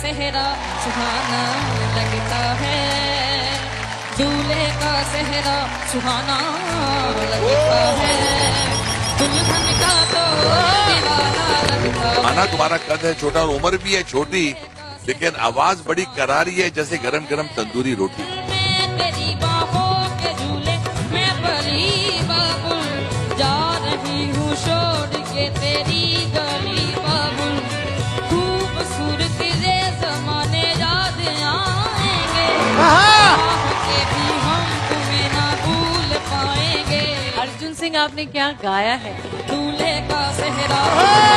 सेहरा सुहाना लगता है। दूल्हे का सेहरा सुहाना लगता है। दुल्हन का तो खाना तुम्हारा कद है छोटा और उम्र भी है छोटी लेकिन आवाज़ बड़ी करारी है जैसे गरम गरम तंदूरी रोटी। जा अर्जुन सिंह आपने क्या गाया है? दूल्हे का सेहरा।